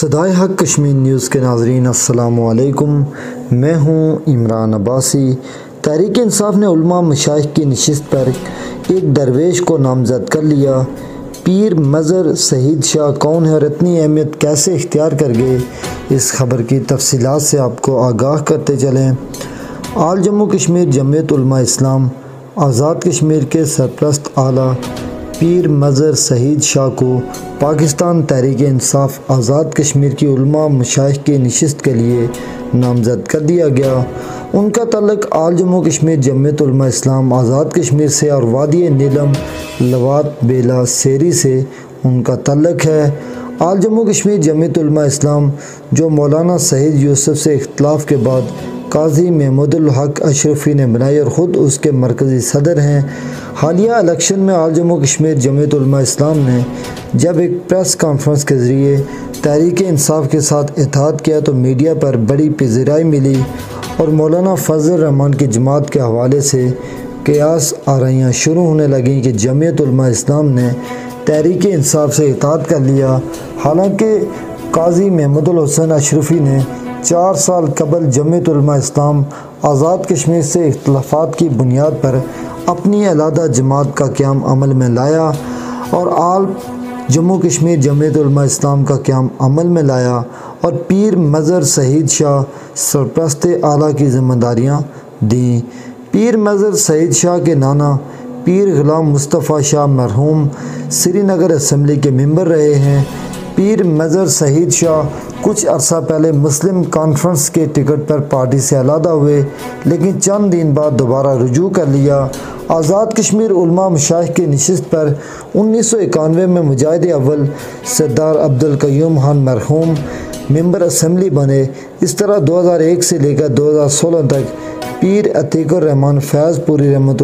सदाए हक कश्मीर न्यूज़ के नाजरीन असलकुम मैं हूँ इमरान अब्बासी। तहरीक इंसाफ ने उलमा मशाइ की नशस्त पर एक दरवेश को नामजद कर लिया। पीर मज़र शहीद शाह कौन है और इतनी अहमियत कैसे इख्तियार कर गए? इस खबर की तफसीत से आपको आगाह करते चलें। आल जम्मू कश्मीर जमयत इस्लाम, आज़ाद कश्मीर के सरप्रस्त आला पीर मज़र शहीद शाह को पाकिस्तान तहरीक इंसाफ आज़ाद कश्मीर की उलमा मशाइ की नशस्त के लिए नामजद कर दिया गया। उनका तल्लक आल जम्मू कश्मीर जमयत इस्लाम आज़ाद कश्मीर से और वादी नीलम लवात बेला सेरी से उनका तल्लक है। आल जम्मू कश्मीर जमयत इस्लाम, जो मौलाना शहीद यूसुफ से इख्तलाफ के बाद काजी महमूदुल हक अशरफी ने बनाई और ख़ुद उसके मरकज़ी सदर हैं। हालिया इलेक्शन में आल जम्मू कश्मीर जमयत इस्लाम ने जब एक प्रेस कॉन्फ्रेंस के ज़रिए तहरीक इंसाफ के साथ इतिहाद किया तो मीडिया पर बड़ी पजराई मिली और मौलाना फजल रहमान की जमात के हवाले से कयास आरियाँ शुरू होने लगें कि जमयत इस्लाम ने तहरीक इंसाफ से इतिहाद कर लिया। हालाँकि काजी महमूदुल हुसैन अशरफी ने चार साल कबल जमयत इस्लाम आज़ाद कश्मीर से इख्तलाफात की बुनियाद पर अपनी अलादा जमात का क्याम अमल में लाया और आल जम्मू कश्मीर जमयत इस्लाम का क्याम अमल में लाया और पीर मज़र शहीद शाह सरप्रस्त आला की ज़िम्मेदारियाँ दी। पीर मज़र शहीद शाह के नाना पीर ग़ुलाम मुस्तफ़ा शाह मरहूम श्रीनगर असम्बली के मेंबर रहे हैं। पीर मज़र शहीद शाह कुछ अरसा पहले मुस्लिम कॉन्फ्रेंस के टिकट पर पार्टी से अलहदा हुए, लेकिन चंद दिन बाद दोबारा रुजू कर लिया। आज़ाद कश्मीर उलमा मशाइ की नशस्त पर उन्नीस सौ इक्यानवे में मुजाहिद अव्वल सरदार अब्दुल कयूम खान मरहूम मेंबर असम्बली बने। इस तरह 2001 से लेकर 2016 तक पीर अतीकुररहमान फैज़पुरी रहमत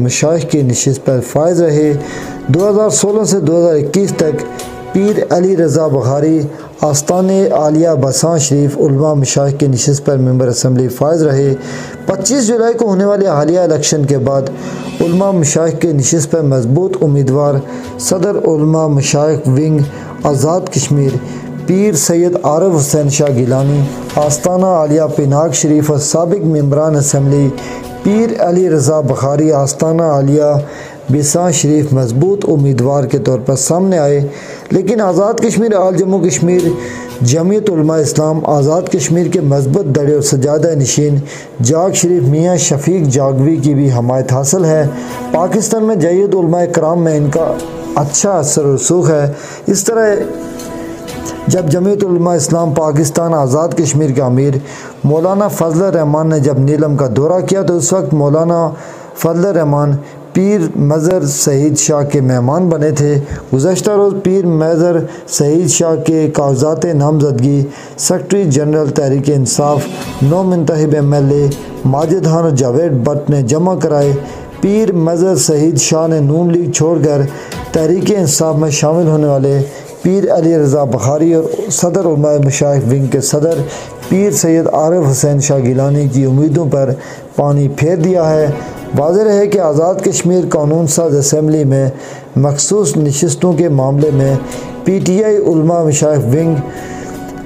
मशाइ की नशस्त पर फायज रहे। 2016 से 2021 तक पीर अली रज़ा बखारी आस्तान आलिया बसा शरीफ, उलमा मशाइ की नशस्त पर मेंबर असम्बली फायज रहे। 25 जुलाई को होने वाले हालिया इलेक्शन के बाद उलमा मशाइ की नशस्त पर मज़बूत उम्मीदवार सदर उलमा मशाइ विंग आज़ाद कश्मीर, पीर सैयद आरफ हुसैन शाह गिलानी आस्ताना आलिया पिनाक शरीफ और सबक मम्बरान असम्बली पीर अली रज़ा बखारी आस्ताना आलिया बिसा शरीफ मज़बूत उम्मीदवार के तौर पर सामने आए। लेकिन आज़ाद कश्मीर, आल जम्मू कश्मीर, जमीयत इस्लाम, आज़ाद कश्मीर के मज़बूत दड़े और सजादा नशीन, जाग शरीफ मियाँ शफीक जागवी की भी हमायत हासिल है। पाकिस्तान में जैद कराम में इनका अच्छा असर रसूख है। इस तरह जब जमीयत इस्लाम पाकिस्तान, आज़ाद कश्मीर के अमीर मौलाना फजल रहमान ने जब नीलम का दौरा किया तो उस वक्त मौलाना फजल रहमान पीर मज़र शहीद शाह के मेहमान बने थे। गुजशत रोज़ पीर मज़र शहीद शाह के कागजात नामजदगी, सेक्रटरी जनरल तहरीक इंसाफ, नौ मंतब M L A, Majid Khan Javed Bhatt ने जमा कराए। पीर मज़र शहीद शाह ने नून लीग छोड़कर तहरीक इंसाफ में शामिल होने वाले पीर अली रज़ा बखारी और सदर उमाय मशाइ विंग के सदर पीर सैयद आरफ हुसैन शाह गिलानी की उम्मीदों पर पानी फेर दिया है। वाज है कि आज़ाद कश्मीर कानून साज असम्बली में मखसूस नशस्तों के मामले में पी टी आई उलमा मशाइ विंग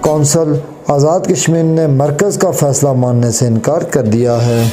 कौंसल आज़ाद कश्मीर ने मरकज़ का फ़ैसला मानने से इनकार कर दिया है।